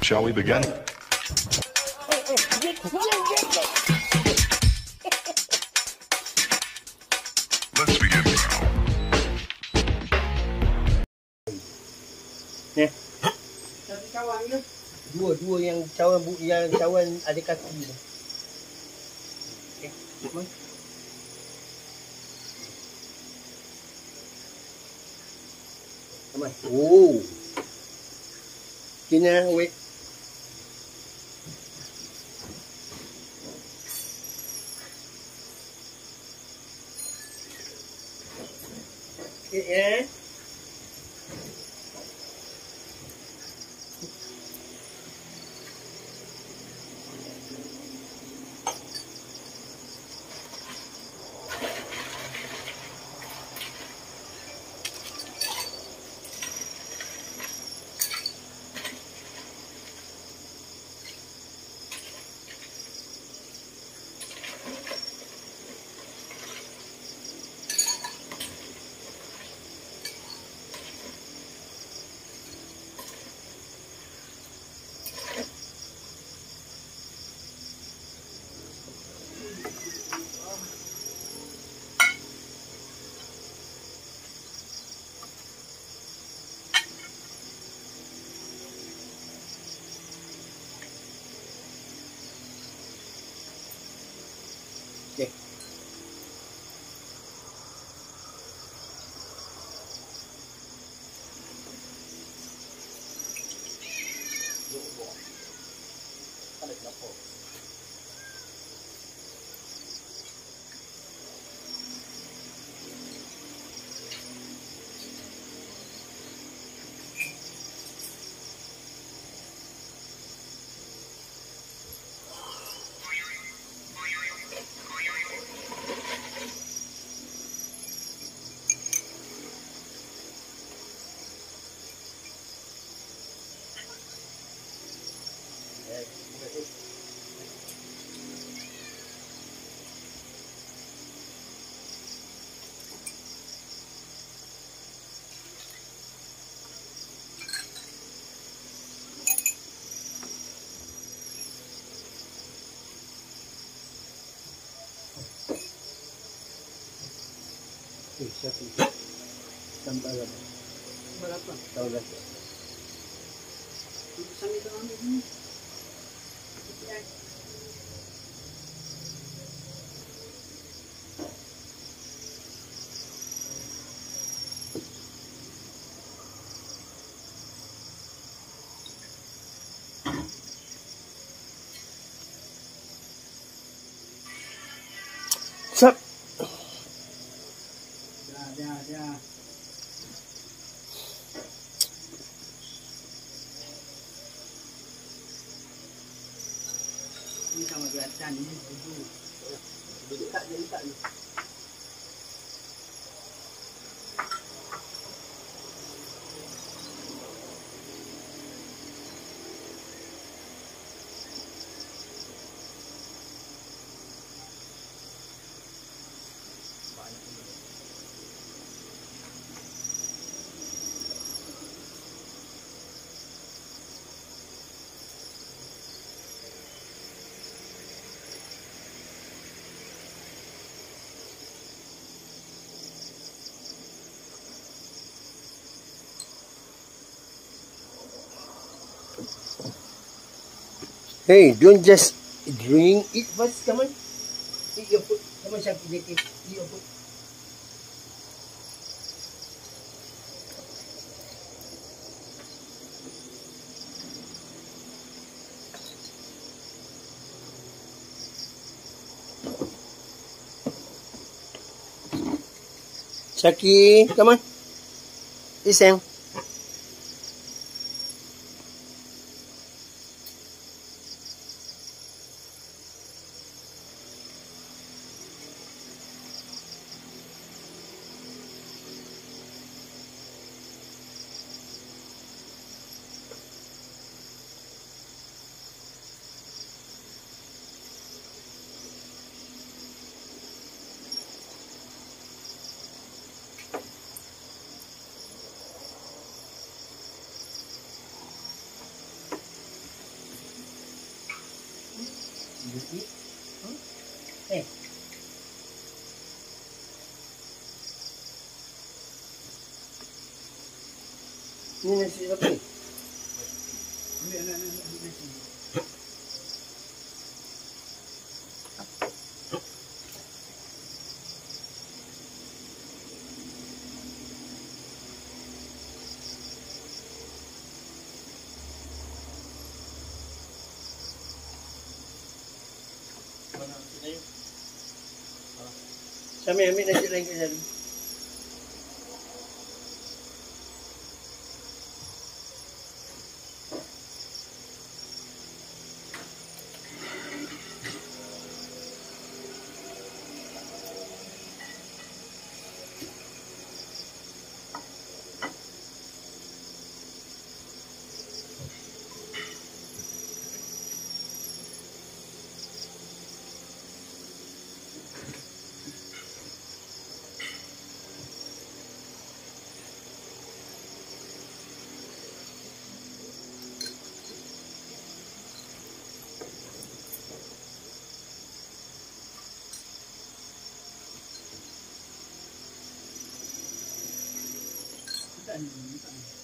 Shall we begin? Let's begin now. Ke? Dua, dua yang cawan bu, yang cawan ada kaki Mak. Aman. Oh. Kinawi. Yeah. Tambah apa? Berapa? Sap. Dah, cha cha đi sama dia tan ni dulu. Dekat je dekat. Hey, don't just drink. Eat first, come on. Eat your food. Come on, Jackie. Eat your food. Shaki, come on. Eat, Duit. Hmm? Eh. Ini nasi apa ni? Ambil, ambil, Ah. Sa may amin na sila yung Saan? Saan?